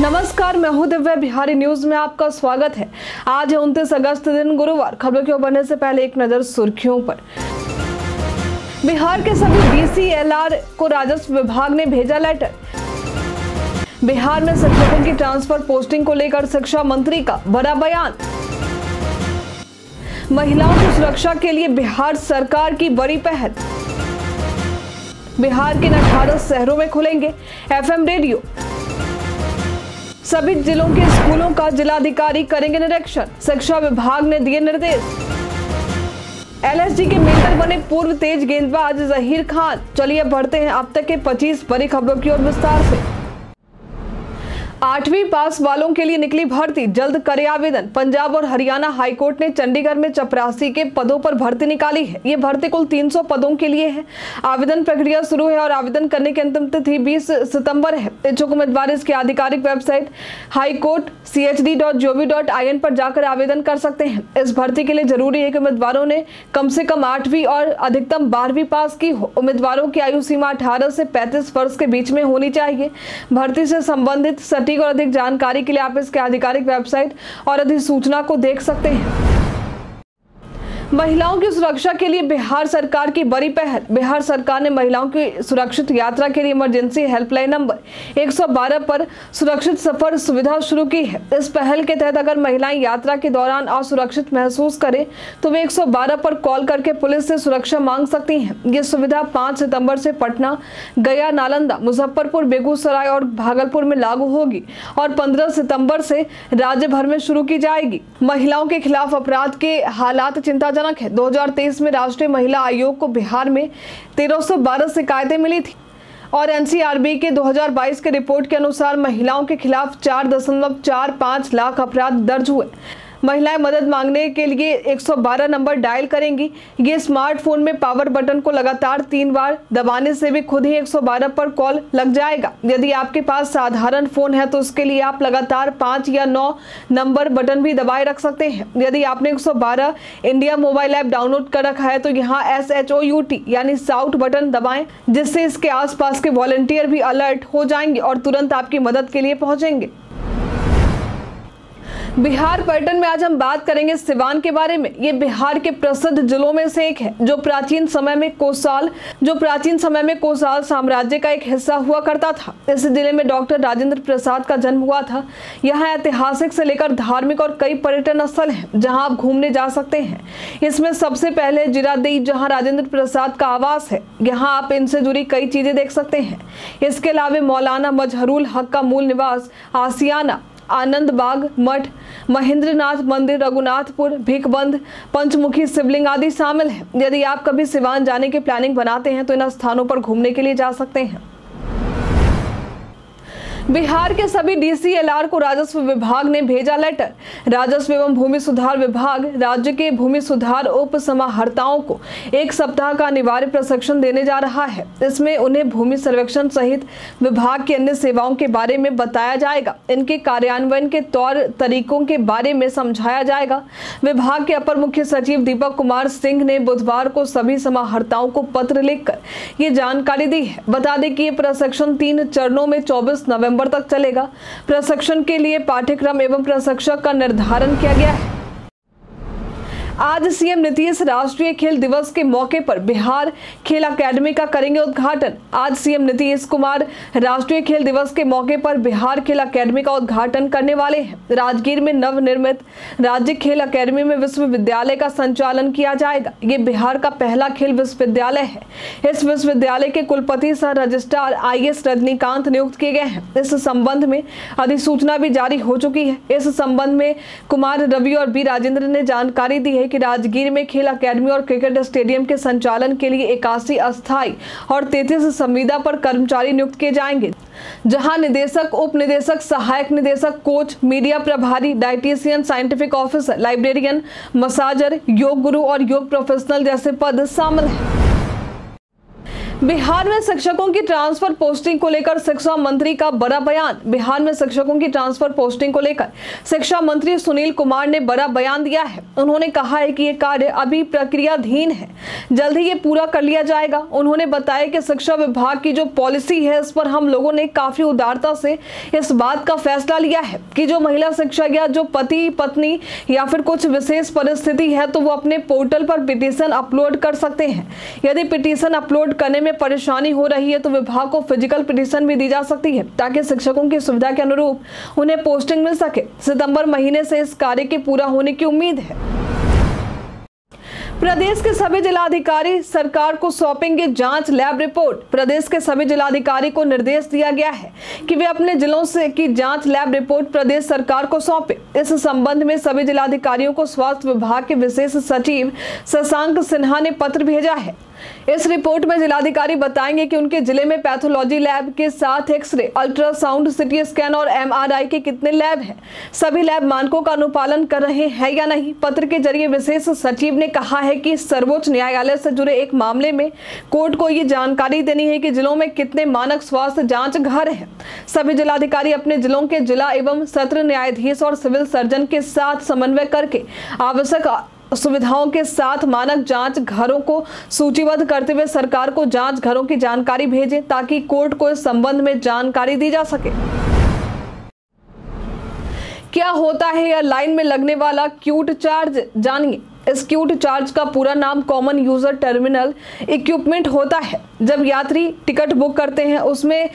नमस्कार, मैं हूँ दिव्या बिहारी। न्यूज़ में आपका स्वागत है। आज है उनतीस अगस्त दिन, गुरुवार। खबरों की बढ़ने से पहले एक नज़र सुर्खियों पर। बिहार के सभी डीसीएलआर को राजस्व विभाग ने भेजा लेटर बिहार में शिक्षकों की ट्रांसफ़र पोस्टिंग को लेकर शिक्षा मंत्री का बड़ा बयान। महिलाओं की सुरक्षा के लिए बिहार सरकार की बड़ी पहल। बिहार के अठारह शहरों में खुलेंगे एफएम रेडियो सभी जिलों के स्कूलों का जिलाधिकारी करेंगे निरीक्षण। शिक्षा विभाग ने दिए निर्देश। एलएसजी के मेंटर बने पूर्व तेज गेंदबाज जहीर खान। चलिए बढ़ते हैं अब तक के 25 बड़ी खबरों की ओर विस्तार से। आठवीं पास वालों के लिए निकली भर्ती। जल्द करे आवेदन। पंजाब और हरियाणा हाईकोर्ट ने चंडीगढ़ में चपरासी के पदों पर भर्ती निकाली है। ये भर्ती कुल 300 पदों के लिए है। आवेदन प्रक्रिया शुरू है और आवेदन करने की अंतिम तिथि 20 सितंबर है। इच्छुक उम्मीदवार इसकी आधिकारिक website high court C H D dot dot I N पर जाकर आवेदन कर सकते हैं। इस भर्ती के लिए ज़रूरी है कि उम्मीदवारों ने कम से कम आठवीं और अधिकतम बारहवीं पास की हो। उम्मीदवारों की आयु सीमा अठारह से पैंतीस वर्ष के बीच में होनी चाहिए। भर्ती से संबंधित सटीक और अधिक जानकारी के लिए आप इसके आधिकारिक वेबसाइट और अधिसूचना को देख सकते हैं। महिलाओं की सुरक्षा के लिए बिहार सरकार की बड़ी पहल। बिहार सरकार ने महिलाओं की सुरक्षित यात्रा के लिए इमरजेंसी हेल्पलाइन नंबर 112 पर सुरक्षित सफ़र सुविधा शुरू की है। इस पहल के तहत अगर महिलाएँ यात्रा के दौरान असुरक्षित महसूस करें तो वे 112 पर कॉल करके पुलिस से सुरक्षा मांग सकती हैं। ये सुविधा 5 सितंबर से पटना, गया, नालंदा, मुजफ्फरपुर, बेगूसराय और भागलपुर में लागू होगी और पंद्रह सितंबर से राज्य भर में शुरू की जाएगी। महिलाओं के खिलाफ अपराध के हालात चिंता चिंताजनक है। 2023 में राष्ट्रीय महिला आयोग को बिहार में 1312 शिकायतें मिली थी और एनसीआरबी के 2022 के रिपोर्ट के अनुसार महिलाओं के खिलाफ 4.45 लाख अपराध दर्ज हुए। महिलाएँ मदद मांगने के लिए 112 नंबर डायल करेंगी। ये स्मार्टफ़ोन में पावर बटन को लगातार तीन बार दबाने से भी खुद ही 112 पर कॉल लग जाएगा। यदि आपके पास साधारण फ़ोन है तो उसके लिए आप लगातार पाँच या नौ नंबर बटन भी दबाए रख सकते हैं। यदि आपने 112 इंडिया मोबाइल ऐप डाउनलोड कर रखा है तो यहाँ S H O U T यानी साउट बटन दबाएँ, जिससे इसके आसपास के वॉलेंटियर भी अलर्ट हो जाएँगे और तुरंत आपकी मदद के लिए पहुँचेंगे। बिहार पर्यटन में आज हम बात करेंगे सिवान के बारे में। ये बिहार के प्रसिद्ध जिलों में से एक है, जो प्राचीन समय में कोसाल, जो प्राचीन समय में कोसाल साम्राज्य का एक हिस्सा हुआ करता था। इस ज़िले में डॉक्टर राजेंद्र प्रसाद का जन्म हुआ था। यहाँ ऐतिहासिक से लेकर धार्मिक और कई पर्यटन स्थल हैं, जहाँ आप घूमने जा सकते हैं। इसमें सबसे पहले जिरादीप जहाँ राजेंद्र प्रसाद का आवास है, यहाँ आप इनसे जुड़ी कई चीज़ें देख सकते हैं। इसके अलावा मौलाना मजहरुल हक का मूल निवास आसियाना आनंद बाग, मठ, महेंद्रनाथ मंदिर, रघुनाथपुर भिकबंद पंचमुखी शिवलिंग आदि शामिल हैं। यदि आप कभी सिवान जाने की प्लानिंग बनाते हैं तो इन स्थानों पर घूमने के लिए जा सकते हैं। बिहार के सभी डीसीएलआर को राजस्व विभाग ने भेजा लेटर। राजस्व एवं भूमि सुधार विभाग राज्य के भूमि सुधार उप समाहर्ताओं को एक सप्ताह का अनिवार्य प्रशिक्षण देने जा रहा है। इसमें उन्हें भूमि सर्वेक्षण सहित विभाग की अन्य सेवाओं के बारे में बताया जाएगा। इनके कार्यान्वयन के तौर तरीकों के बारे में समझाया जाएगा। विभाग के अपर मुख्य सचिव दीपक कुमार सिंह ने बुधवार को सभी समाहर्ताओं को पत्र लिखकर ये जानकारी दी है। बता दें कि ये प्रशिक्षण तीन चरणों में चौबीस नवंबर नवंबर तक चलेगा। प्रशिक्षण के लिए पाठ्यक्रम एवं प्रशिक्षक का निर्धारण किया गया है। आज सीएम नीतीश राष्ट्रीय खेल दिवस के मौके पर बिहार खेल अकेडमी का करेंगे उद्घाटन। आज सीएम नीतीश कुमार राष्ट्रीय खेल दिवस के मौके पर बिहार खेल अकेडमी का उद्घाटन करने वाले हैं। राजगीर में नवनिर्मित राज्य खेल अकेडमी में विश्वविद्यालय का संचालन किया जाएगा। ये बिहार का पहला खेल विश्वविद्यालय है। इस विश्वविद्यालय के कुलपति सह रजिस्ट्रार आई एस रजनीकांत नियुक्त किए गए हैं। इस संबंध में अधिसूचना भी जारी हो चुकी है। इस संबंध में कुमार रवि और बी राजेंद्र ने जानकारी दी है कि राजगीर में खेल अकेडमी और क्रिकेट स्टेडियम के संचालन के लिए इक्यासी अस्थायी और तैतीस संविदा पर कर्मचारी नियुक्त किए जाएँगे। जहाँ निदेशक उप निदेशक सहायक निदेशक, कोच, मीडिया प्रभारी, dietitian, scientific officer, librarian, massager, योग गुरु और योग प्रोफेशनल जैसे पद शामिल हैं। बिहार में शिक्षकों की ट्रांसफ़र पोस्टिंग को लेकर शिक्षा मंत्री का बड़ा बयान। बिहार में शिक्षकों की ट्रांसफ़र पोस्टिंग को लेकर शिक्षा मंत्री सुनील कुमार ने बड़ा बयान दिया है। उन्होंने कहा है कि ये कार्य अभी प्रक्रियाधीन है। जल्द ही ये पूरा कर लिया जाएगा। उन्होंने बताया कि शिक्षा विभाग की जो पॉलिसी है, इस पर हम लोगों ने काफ़ी उदारता से इस बात का फैसला लिया है कि जो महिला शिक्षक या जो पति, पत्नी या फिर कुछ विशेष परिस्थिति है तो वो अपने पोर्टल पर पिटीशन अपलोड कर सकते हैं। यदि पिटीशन अपलोड करने में में परेशानी हो रही है तो विभाग को फ़िज़िकल पिटीशन भी दी जा सकती है ताकि शिक्षकों की सुविधा के अनुरूप उन्हें पोस्टिंग मिल सके। सितंबर महीने से इस कार्य के पूरा होने की उम्मीद है। प्रदेश के सभी जिलाधिकारी सरकार को सौंपेंगे जाँच लैब रिपोर्ट। प्रदेश के सभी जिलाधिकारी को निर्देश दिया गया है कि वे अपने जिलों से की जाँच लैब रिपोर्ट प्रदेश सरकार को सौंपे। इस संबंध में सभी जिलाधिकारियों को स्वास्थ्य विभाग के विशेष सचिव शशांक सिन्हा ने पत्र भेजा है। इस रिपोर्ट में जिलाधिकारी बताएँगे कि उनके ज़िले में पैथोलॉजी लैब के साथ x ray, ultrasound, CT scan और एमआरआई के कितने लैब हैं? सभी लैब मानकों का अनुपालन कर रहे हैं या नहीं? पत्र के ज़रिए विशेष सचिव ने कहा है कि सर्वोच्च न्यायालय से जुड़े एक मामले में कोर्ट को ये जानकारी देनी है कि जिलों में कितने मानक स्वास्थ्य जाँच घर हैं। सभी जिलाधिकारी अपने जिलों के जिला एवं सत्र न्यायाधीश और सिविल सर्जन के साथ समन्वय करके आवश्यक सुविधाओं के साथ मानक जाँच घरों को सूचीबद्ध करते हुए सरकार को जाँच घरों की जानकारी भेजें ताकि कोर्ट को इस संबंध में जानकारी दी जा सके। क्या होता है यह लाइन में लगने वाला क्यूट चार्ज? जानिए, इस क्यूट चार्ज का पूरा नाम कॉमन यूज़र टर्मिनल इक्विपमेंट होता है। जब यात्री टिकट बुक करते हैं, उसमें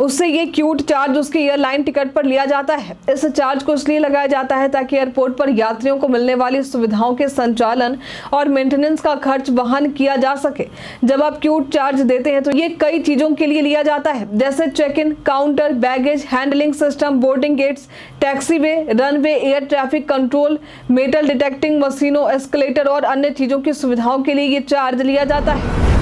उससे ये क्यूट चार्ज उसकी एयरलाइन टिकट पर लिया जाता है। इस चार्ज को इसलिए लगाया जाता है ताकि एयरपोर्ट पर यात्रियों को मिलने वाली सुविधाओं के संचालन और मेंटेनेंस का खर्च वहन किया जा सके। जब आप क्यूट चार्ज देते हैं तो ये कई चीज़ों के लिए लिया जाता है। जैसे check in counter baggage handling system boarding gates taxi way runway air traffic control metal detecting मशीनों एस्केलेटर और अन्य चीज़ों की सुविधाओं के लिए ये चार्ज लिया जाता है।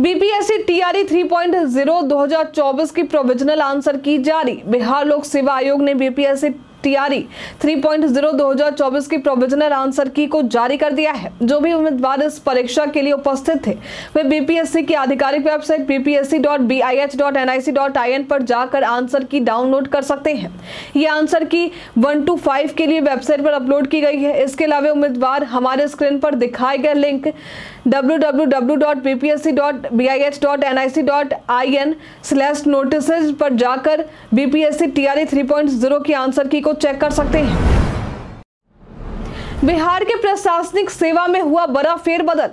बीपीएससी टीआरई 3.0 2024 की प्रोविजनल आंसर की जारी। बिहार लोक सेवा आयोग ने बीपीएससी टीआरई 3.0 2024 की प्रोविजनल आंसर की को जारी कर दिया है। जो भी उम्मीदवार इस परीक्षा के लिए उपस्थित थे, वे बीपीएससी की आधिकारिक वेबसाइट bpsc.bih.nic.in पर जाकर आंसर की डाउनलोड कर सकते हैं। ये आंसर की वन टू फाइव के लिए वेबसाइट पर अपलोड की गई है। इसके अलावा उम्मीदवार हमारे स्क्रीन पर दिखाए गए लिंक www.bpsc.bih.nic.in पर जाकर बीपीएससी टीआरई 3.0 की आंसर की को चेक कर सकते हैं। बिहार के प्रशासनिक सेवा में हुआ बड़ा फेरबदल।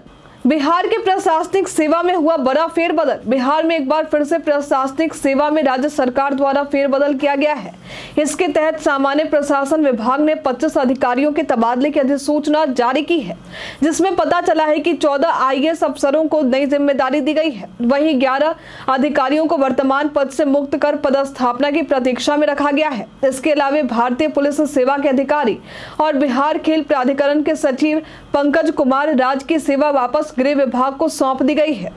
बिहार के प्रशासनिक सेवा में हुआ बड़ा फेरबदल। बिहार में एक बार फिर से प्रशासनिक सेवा में राज्य सरकार द्वारा फेरबदल किया गया है। इसके तहत सामान्य प्रशासन विभाग ने 25 अधिकारियों के तबादले की अधिसूचना जारी की है, जिसमें पता चला है कि 14 आईएएस अफसरों को नई ज़िम्मेदारी दी गई है। वहीं 11 अधिकारियों को वर्तमान पद से मुक्त कर पदस्थापना की प्रतीक्षा में रखा गया है। इसके अलावा भारतीय पुलिस सेवा के अधिकारी और बिहार खेल प्राधिकरण के सचिव पंकज कुमार राज की सेवा वापस गृह विभाग को सौंप दी गई है।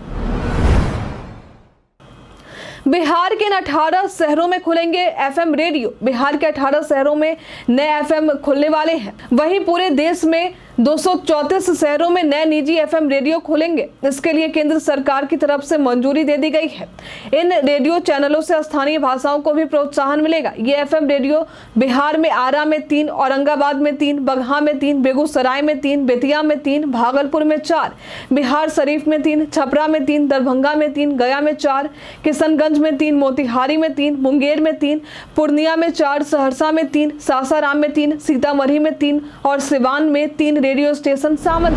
बिहार के इन अठारह शहरों में खुलेंगे एफएम रेडियो। बिहार के अठारह शहरों में नए एफएम खुलने वाले हैं। वहीं पूरे देश में दो सौ चौंतीस शहरों में नए निजी एफएम रेडियो खोलेंगे इसके लिए केंद्र सरकार की तरफ़ से मंजूरी दे दी गई है इन रेडियो चैनलों से स्थानीय भाषाओं को भी प्रोत्साहन मिलेगा ये एफएम रेडियो बिहार में आरा में तीन औरंगाबाद में तीन बगहा में तीन बेगूसराय में तीन बेतिया में तीन भागलपुर में चार बिहार शरीफ में तीन छपरा में तीन दरभंगा में तीन गया में चार किशनगंज में तीन मोतिहारी में तीन मुंगेर में तीन पूर्णिया में चार सहरसा में तीन सासाराम में तीन सीतामढ़ी में तीन और सिवान में तीन रेडियो स्टेशन शामिल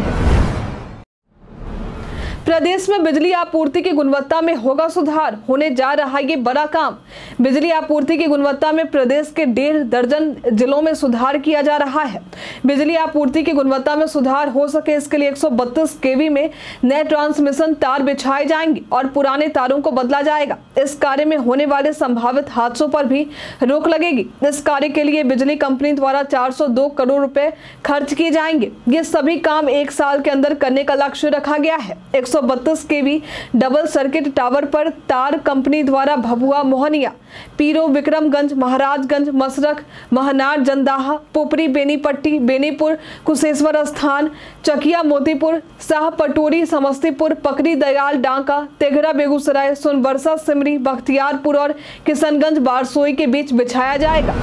प्रदेश में बिजली आपूर्ति की गुणवत्ता में होगा सुधार, होने जा रहा है ये बड़ा काम। बिजली आपूर्ति की गुणवत्ता में प्रदेश के डेढ़ दर्जन जिलों में सुधार किया जा रहा है। बिजली आपूर्ति की गुणवत्ता में सुधार हो सके इसके लिए 132 केवी में नए ट्रांसमिशन तार बिछाए जाएँगे और पुराने तारों को बदला जाएगा। इस कार्य में होने वाले संभावित हादसों पर भी रोक लगेगी। इस कार्य के लिए बिजली कंपनी द्वारा चार सौ दो करोड़ रुपए खर्च किए जाएँगे। ये सभी काम एक साल के अंदर करने का लक्ष्य रखा गया है। एक 332 केवी डबल सर्किट टावर पर तार कंपनी द्वारा भभुआ मोहनिया, पीरो विक्रमगंज, महाराजगंज, मसरख, महनार, जंदाहा, पोपरी, बेनीपट्टी, बेनीपुर, कुशेश्वर स्थान, चकिया, मोतीपुर, शाह पटोरी, समस्तीपुर, पकड़ी, दयाल, डांका, तेघरा, बेगूसराय, सोनबरसा, सिमरी, बख्तियारपुर और किशनगंज, बारसोई के बीच बिछाया जाएगा।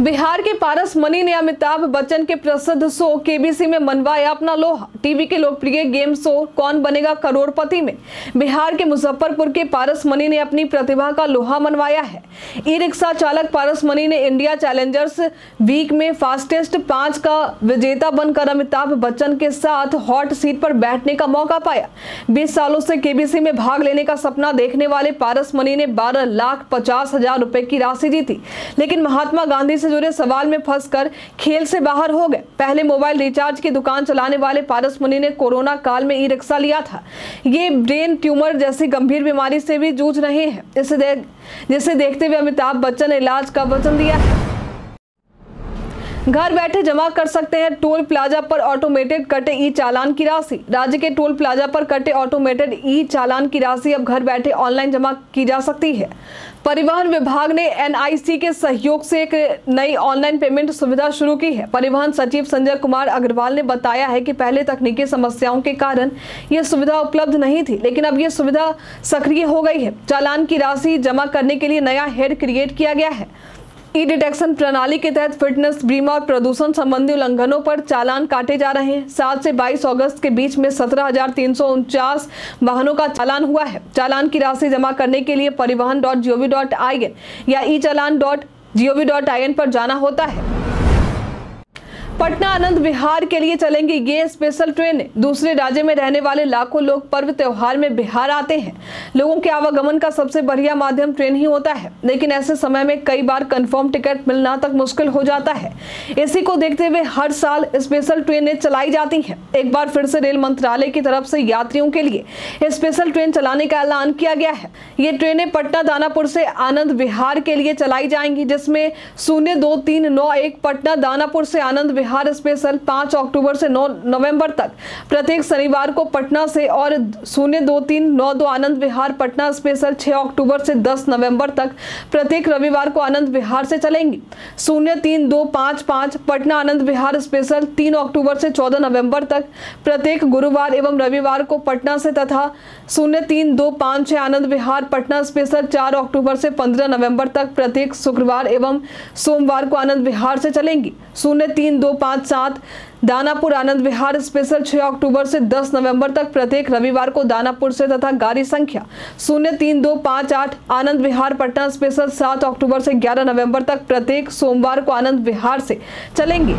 बिहार के पारस मनी ने अमिताभ बच्चन के प्रसिद्ध शो केबीसी में मनवाया अपना लोहा। टीवी के लोकप्रिय गेम शो कौन बनेगा करोड़पति में? बिहार के मुजफ्फरपुर के पारस मनी ने अपनी प्रतिभा का लोहा मनवाया है। ई रिक्शा चालक पारस मनी ने इंडिया चैलेंजर्स वीक में फास्टेस्ट पाँच का विजेता बनकर अमिताभ बच्चन के साथ हॉट सीट पर बैठने का मौका पाया। बीस सालों से केबीसी में भाग लेने का सपना देखने वाले पारस मनी ने बारह लाख पचास हज़ार रुपए की राशि जीती। लेकिन महात्मा गांधी से जुड़े सवाल में फंसकर खेल से बाहर हो गए। पहले मोबाइल रिचार्ज की दुकान चलाने वाले पारस मुनि ने कोरोना काल में ई रिक्शा लिया था। ये ब्रेन ट्यूमर जैसी गंभीर बीमारी से भी जूझ रहे हैं। इसे देख जिसे देखते हुए अमिताभ बच्चन ने इलाज का वचन दिया है। घर बैठे जमा कर सकते हैं। टोल प्लाजा पर ऑटोमेटेड कटे ई चालान की राशि। राज्य के टोल प्लाजा पर कटे ऑटोमेटेड ई चालान की राशि अब घर बैठे ऑनलाइन जमा की जा सकती है। परिवहन विभाग ने एनआईसी के सहयोग से एक नई ऑनलाइन पेमेंट सुविधा शुरू की है। परिवहन सचिव संजय कुमार अग्रवाल ने बताया है कि पहले तकनीकी समस्याओं के कारण यह सुविधा उपलब्ध नहीं थी, लेकिन अब यह सुविधा सक्रिय हो गई है। चालान की राशि जमा करने के लिए नया हेड क्रिएट किया गया है। ई डिटेक्शन प्रणाली के तहत फिटनेस, बीमा और प्रदूषण संबंधी उल्लंघनों पर चालान काटे जा रहे हैं। सात से बाईस अगस्त के बीच में सत्रह हज़ार तीन सौ उनचास वाहनों का चालान हुआ है। चालान की राशि जमा करने के लिए Parivahan dot gov dot I N या e challan dot gov dot I N पर जाना होता है। पटना आनंद विहार के लिए चलेंगी ये स्पेशल ट्रेनें दूसरे राज्य में रहने वाले लाखों लोग पर्व त्योहार में बिहार आते हैं। लोगों के आवागमन का सबसे बढ़िया माध्यम ट्रेन ही होता है। लेकिन ऐसे समय में कई बार कंफर्म टिकट मिलना तक मुश्किल हो जाता है। इसी को देखते हुए हर साल स्पेशल ट्रेनें चलाई जाती हैं। एक बार फिर से रेल मंत्रालय की तरफ़ से यात्रियों के लिए स्पेशल ट्रेन चलाने का ऐलान किया गया है। ये ट्रेनें पटना दानापुर से आनंद विहार के लिए चलाई जाएँगी, जिसमें शून्य दो तीन नौ एक पटना दानापुर से आनंद विहार स्पेशल 5 अक्टूबर से 9 नवंबर तक। प्रत्येक शनिवार को पटना से और शून्य दो तीन, नौ दो आनंद विहार, पटना स्पेशल 6 अक्टूबर से 10 नवंबर तक प्रत्येक रविवार को आनंद विहार से चलेंगी। शून्य तीन, दो पाँच पाँच, पटना आनंद विहार स्पेशल तीन अक्टूबर से चौदह नवंबर तक। प्रत्येक गुरुवार एवं रविवार को पटना से तथा शून्य तीन, दो पाँच छः आनंद विहार, पटना स्पेशल चार अक्टूबर से पंद्रह नवंबर तक प्रत्येक शुक्रवार एवं सोमवार को आनंद विहार से चलेंगी। शून्य तीन, दो पाँच सात। दानापुर आनंद विहार स्पेशल 6 अक्टूबर से 10 नवंबर तक प्रत्येक रविवार को दानापुर से तथा गाड़ी संख्या शून्य तीन दो पाँच आठ। आनंद विहार पटना स्पेशल 7 अक्टूबर से 11 नवंबर तक प्रत्येक सोमवार को आनंद विहार से चलेंगी।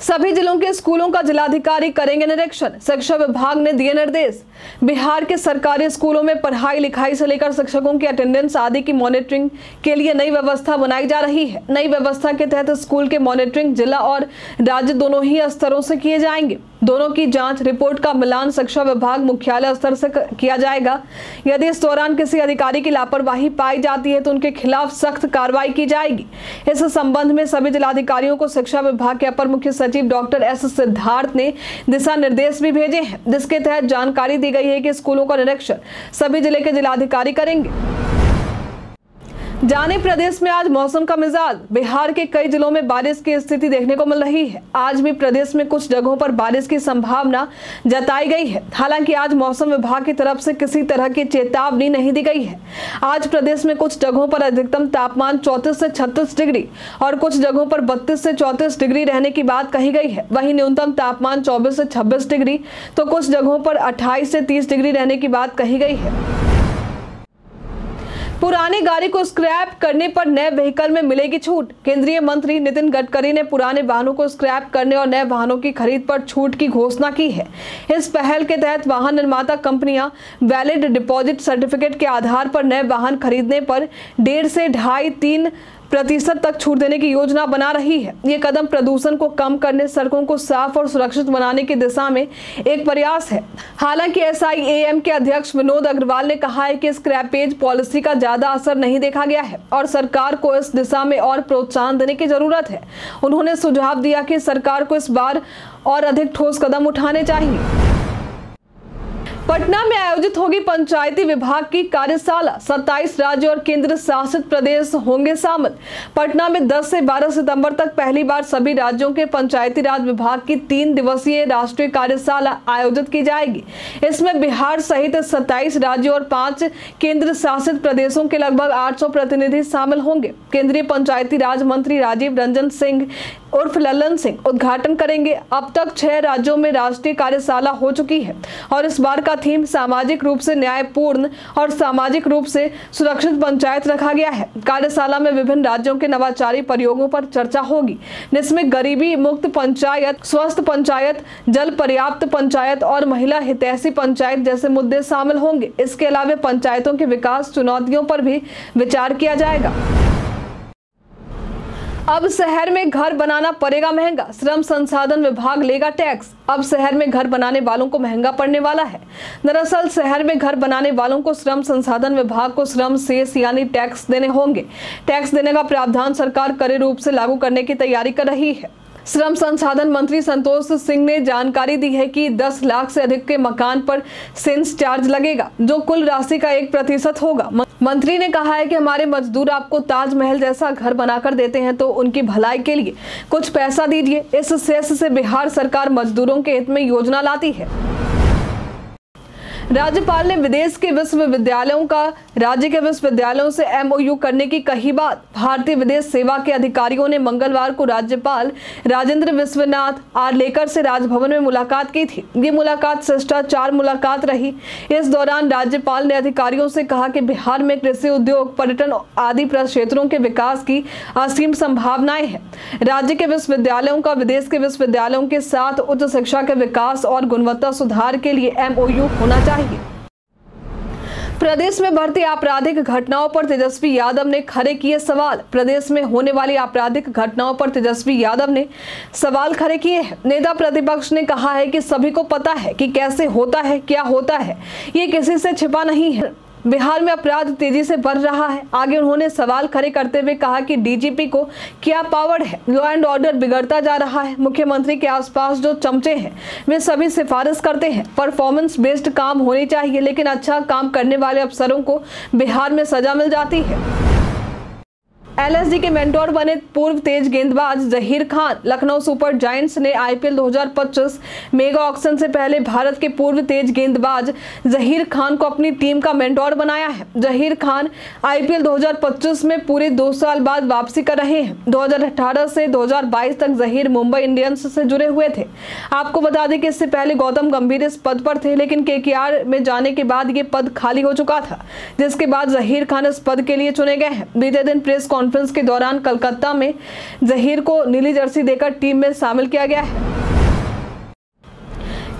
सभी जिलों के स्कूलों का जिलाधिकारी करेंगे निरीक्षण। शिक्षा विभाग ने दिए निर्देश। बिहार के सरकारी स्कूलों में पढ़ाई लिखाई से लेकर शिक्षकों की अटेंडेंस आदि की मॉनिटरिंग के लिए नई व्यवस्था बनाई जा रही है। नई व्यवस्था के तहत स्कूल के मॉनिटरिंग जिला और राज्य दोनों ही स्तरों से किए जाएँगे। दोनों की जाँच रिपोर्ट का मिलान शिक्षा विभाग मुख्यालय स्तर से किया जाएगा। यदि इस दौरान किसी अधिकारी की लापरवाही पाई जाती है तो उनके खिलाफ सख्त कार्रवाई की जाएगी। इस संबंध में सभी जिलाधिकारियों को शिक्षा विभाग के अपर मुख्य सचिव डॉक्टर एस सिद्धार्थ ने दिशा निर्देश भी भेजे हैं। जिसके तहत जानकारी दी गई है कि स्कूलों का निरीक्षण सभी ज़िले के जिलाधिकारी करेंगे। जाने प्रदेश में आज मौसम का मिजाज। बिहार के कई जिलों में बारिश की स्थिति देखने को मिल रही है। आज भी प्रदेश में कुछ जगहों पर बारिश की संभावना जताई गई है। हालाँकि आज मौसम विभाग की तरफ़ से किसी तरह की चेतावनी नहीं दी गई है। आज प्रदेश में कुछ जगहों पर अधिकतम तापमान चौतीस से छत्तीस डिग्री और कुछ जगहों पर बत्तीस से चौतीस डिग्री रहने की बात कही गई है। वही न्यूनतम तापमान चौबीस से छब्बीस डिग्री तो कुछ जगहों पर अट्ठाईस से तीस डिग्री रहने की बात कही गई है। पुरानी गाड़ी को स्क्रैप करने पर नए व्हीकल में मिलेगी छूट। केंद्रीय मंत्री नितिन गडकरी ने पुराने वाहनों को स्क्रैप करने और नए वाहनों की खरीद पर छूट की घोषणा की है। इस पहल के तहत वाहन निर्माता कंपनियाँ वैलिड डिपॉजिट सर्टिफिकेट के आधार पर नए वाहन खरीदने पर डेढ़ से ढाई तीन प्रतिशत तक छूट देने की योजना बना रही है। ये कदम प्रदूषण को कम करने, सड़कों को साफ़ और सुरक्षित बनाने की दिशा में एक प्रयास है। हालाँकि एस के अध्यक्ष विनोद अग्रवाल ने कहा है कि स्क्रैपेज पॉलिसी का ज़्यादा असर नहीं देखा गया है और सरकार को इस दिशा में और प्रोत्साहन देने की ज़रूरत है। उन्होंने सुझाव दिया कि सरकार को इस बार और अधिक ठोस कदम उठाने चाहिए। पटना में आयोजित होगी पंचायती विभाग की कार्यशाला। 27 राज्य और केंद्र शासित प्रदेश होंगे शामिल। पटना में 10 से 12 सितंबर तक पहली बार सभी राज्यों के पंचायती राज विभाग की तीन दिवसीय राष्ट्रीय कार्यशाला आयोजित की जाएगी। इसमें बिहार सहित 27 राज्यों और पाँच केंद्र शासित प्रदेशों के लगभग 800 प्रतिनिधि शामिल होंगे। केंद्रीय पंचायती राज मंत्री राजीव रंजन सिंह उर्फ़ ललन सिंह उद्घाटन करेंगे। अब तक छह राज्यों में राष्ट्रीय कार्यशाला हो चुकी है और इस बार का थीम सामाजिक रूप से न्यायपूर्ण और सामाजिक रूप से सुरक्षित पंचायत रखा गया है। कार्यशाला में विभिन्न राज्यों के नवाचारी प्रयोगों पर चर्चा होगी। जिसमें गरीबी मुक्त पंचायत, स्वस्थ पंचायत, जल पर्याप्त पंचायत और महिला हितैषी पंचायत जैसे मुद्दे शामिल होंगे। इसके अलावा पंचायतों के विकास चुनौतियों पर भी विचार किया जाएगा। अब शहर में घर बनाना पड़ेगा महँगा। श्रम संसाधन विभाग लेगा टैक्स। अब शहर में घर बनाने वालों को महँगा पड़ने वाला है। दरअसल, शहर में घर बनाने वालों को श्रम संसाधन विभाग को श्रम शेष यानी टैक्स देने होंगे। टैक्स देने का प्रावधान सरकार कड़े रूप से लागू करने की तैयारी कर रही है। श्रम संसाधन मंत्री संतोष सिंह ने जानकारी दी है कि 10 लाख से अधिक के मकान पर सेंस चार्ज लगेगा, जो कुल राशि का एक प्रतिशत होगा। मंत्री ने कहा है कि हमारे मजदूर आपको ताजमहल जैसा घर बनाकर देते हैं तो उनकी भलाई के लिए कुछ पैसा दीजिए। इस सेस से बिहार सरकार मजदूरों के हित में योजना लाती है। राज्यपाल ने विदेश के विश्वविद्यालयों का, राज्य के विश्वविद्यालयों से एमओयू करने की कही बात। भारतीय विदेश सेवा के अधिकारियों ने मंगलवार को राज्यपाल राजेंद्र विश्वनाथ आरलेकर से राजभवन में मुलाकात की थी। ये मुलाकात शिष्टाचार मुलाकात रही। इस दौरान राज्यपाल ने अधिकारियों से कहा कि बिहार में कृषि उद्योग, पर्यटन आदि क्षेत्रों के विकास की असीम संभावनाएँ हैं। राज्य के विश्वविद्यालयों का, विदेश के विश्वविद्यालयों के साथ उच्च शिक्षा के विकास और गुणवत्ता सुधार के लिए एमओयू होना चाहिए। चाहिए प्रदेश में बढ़ती आपराधिक घटनाओं पर तेजस्वी यादव ने खड़े किए सवाल। प्रदेश में होने वाली आपराधिक घटनाओं पर तेजस्वी यादव ने सवाल खड़े किए हैं। नेता प्रतिपक्ष ने कहा है कि सभी को पता है कि कैसे होता है, क्या होता है। ये किसी से छिपा नहीं है। बिहार में अपराध तेज़ी से बढ़ रहा है। आगे उन्होंने सवाल खड़े करते हुए कहा कि डीजीपी को क्या पावर है? लॉ एंड ऑर्डर बिगड़ता जा रहा है। मुख्यमंत्री के आसपास जो चमचे हैं, वे सभी सिफारिश करते हैं। परफॉर्मेंस बेस्ड काम होनी चाहिए, लेकिन अच्छा काम करने वाले अफसरों को बिहार में सजा मिल जाती है। एलएसडी के मेंटोर बने पूर्व तेज गेंदबाज जहीर खान। लखनऊ सुपर जायंट्स ने आईपीएल 2025 मेगा ऑक्शन से पहले भारत के पूर्व तेज गेंदबाज जहीर खान को अपनी टीम का मेंटोर बनाया है। जहीर खान आईपीएल 2025 में पूरे दो साल बाद वापसी कर रहे हैं। 2018 से 2022 तक जहीर मुंबई इंडियंस से जुड़े हुए थे। आपको बता दें कि इससे पहले गौतम गंभीर इस पद पर थे, लेकिन के में जाने के बाद ये पद खाली हो चुका था, जिसके बाद जहीर खान इस पद के लिए चुने गए हैं। बीते दिन प्रेस कॉन्फ्रेंस कॉन्फ्रेंस के दौरान कलकत्ता में जहीर को नीली जर्सी देकर टीम में शामिल किया गया है।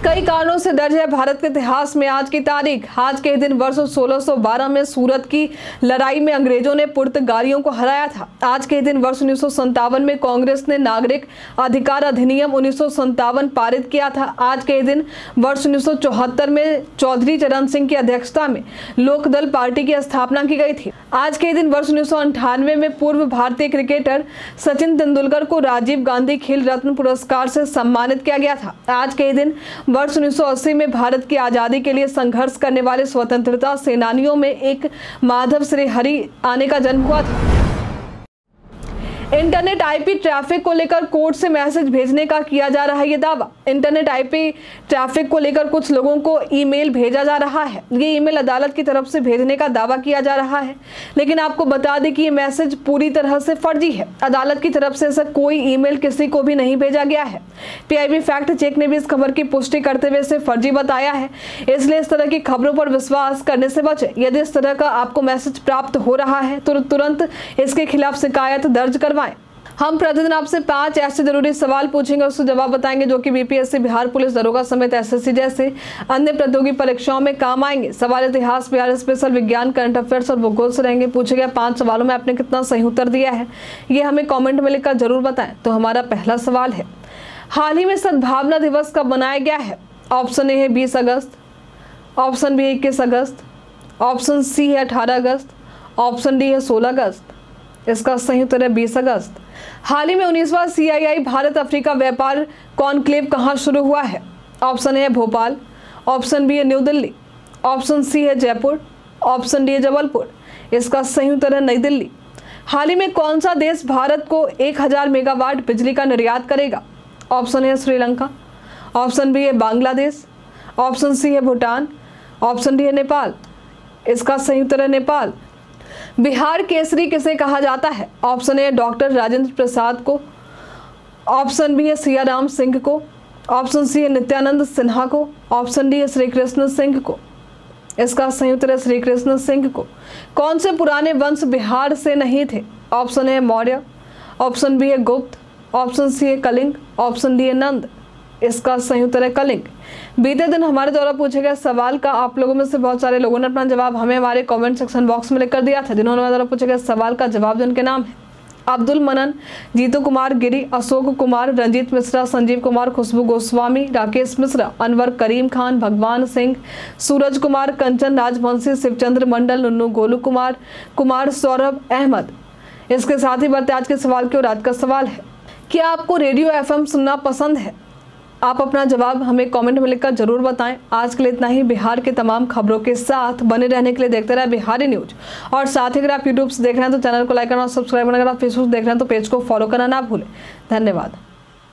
कई कारणों से दर्ज है भारत के इतिहास में आज की तारीख। आज के दिन वर्ष 1612 में सूरत की लड़ाई में अंग्रेज़ों ने पुर्तगालियों को हराया था। आज के दिन वर्ष उन्नीस में कांग्रेस ने नागरिक अधिकार अधिनियम उन्नीस सौ सत्तावन पारित किया था। आज के दिन वर्ष उन्नीस सौ चौहत्तर में चौधरी चरण सिंह की अध्यक्षता में लोकदल पार्टी की स्थापना की गई थी। आज के दिन वर्ष उन्नीस में पूर्व भारतीय क्रिकेटर सचिन तेंदुलकर को राजीव गांधी खेल रत्न पुरस्कार से सम्मानित किया गया था। आज के दिन वर्ष 1980 में भारत की आज़ादी के लिए संघर्ष करने वाले स्वतंत्रता सेनानियों में एक माधव श्री हरि आने का जन्म हुआ था। इंटरनेट आईपी ट्रैफ़िक को लेकर कोर्ट से मैसेज भेजने का किया जा रहा है ये दावा। इंटरनेट आईपी ट्रैफ़िक को लेकर कुछ लोगों को ईमेल भेजा जा रहा है। ये ईमेल अदालत की तरफ़ से भेजने का दावा किया जा रहा है। लेकिन आपको बता दें कि ये मैसेज पूरी तरह से फर्जी है। अदालत की तरफ़ से ऐसा कोई ईमेल किसी को भी नहीं भेजा गया है। पीआईबी फैक्ट चेक ने भी इस खबर की पुष्टि करते हुए इसे फर्जी बताया है। इसलिए इस तरह की खबरों पर विश्वास करने से बचे। यदि इस तरह का आपको मैसेज प्राप्त हो रहा है तो तुरंत इसके खिलाफ शिकायत दर्ज करवा हम प्रतिदिन आपसे पाँच ऐसे ज़रूरी सवाल पूछेंगे उसको जवाब बताएँगे, जो कि बीपीएससी बिहार पुलिस दरोगा समेत एसएससी जैसे अन्य प्रतियोगी परीक्षाओं में काम आएँगे। सवाल इतिहास, बिहार स्पेशल विज्ञान, करंट अफेयर्स और भूगोल से रहेंगे। पूछे गए पाँच सवालों में आपने कितना सही उत्तर दिया है, ये हमें कॉमेंट में लिखकर ज़रूर बताएँ। तो हमारा पहला सवाल है, हाल ही में सद्भावना दिवस कब मनाया गया है? ऑप्शन ए है बीस अगस्त, ऑप्शन बी है इक्कीस अगस्त, ऑप्शन सी है अठारह अगस्त, ऑप्शन डी है सोलह अगस्त इसका सही उत्तर है बीस अगस्त। हाल ही में उन्नीसवा सी भारत अफ्रीका व्यापार कॉन्क्लेव कहाँ शुरू हुआ है? ऑप्शन ए है भोपाल, ऑप्शन बी है न्यू दिल्ली, ऑप्शन सी है जयपुर, ऑप्शन डी है जबलपुर। इसका सही उत्तर है नई दिल्ली। हाल ही में कौन सा देश भारत को 1000 मेगावाट बिजली का निर्यात करेगा? ऑप्शन है श्रीलंका, ऑप्शन बी है बांग्लादेश, ऑप्शन सी है भूटान, ऑप्शन डी है नेपाल। इसका उत्तर है नेपाल। बिहार केसरी किसे कहा जाता है? Option A, doctor Rajendra Prasad को। ऑप्शन बी है सियाराम सिंह को। ऑप्शन सी है नित्यानंद सिन्हा को। ऑप्शन डी है श्री कृष्ण सिंह को। इसका उत्तर है श्री कृष्ण सिंह को। कौन से पुराने वंश बिहार से नहीं थे? Option A, Maurya. Option B है गुप्त। ऑप्शन सी है कलिंग। ऑप्शन डी है नंद। इसका उत्तर है कलिंग। बीते दिन हमारे द्वारा पूछे गए सवाल का आप लोगों में से बहुत सारे लोगों ने अपना जवाब हमें हमारे कमेंट सेक्शन बॉक्स में लिखकर दिया था, जिन्होंने हमारे द्वारा पूछे गए सवाल का जवाब जिनके नाम है। अब्दुल मनन, जीतू कुमार गिरी, अशोक कुमार, रंजीत मिश्रा, संजीव कुमार, खुशबू गोस्वामी, राकेश मिश्रा, अनवर करीम खान, भगवान सिंह, सूरज कुमार, कंचन राजवंशी, शिवचंद्र मंडल, नुन्नू गोलू कुमार कुमार सौरभ अहमद। इसके साथ ही बढ़ते आज के सवाल की और आज का सवाल है, क्या आपको रेडियो एफएम सुनना पसंद है? आप अपना जवाब हमें कमेंट में लिखकर ज़रूर बताएँ। आज के लिए इतना ही। बिहार के तमाम खबरों के साथ बने रहने के लिए देखते रहे बिहारी न्यूज़। और साथ ही अगर आप यूट्यूब से देख रहे हैं तो चैनल को लाइक करना और सब्सक्राइब करना। अगर आप फेसबुक देख रहे हैं तो पेज को फॉलो करना ना भूलें। धन्यवाद।